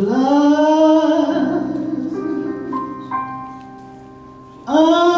blood Oh.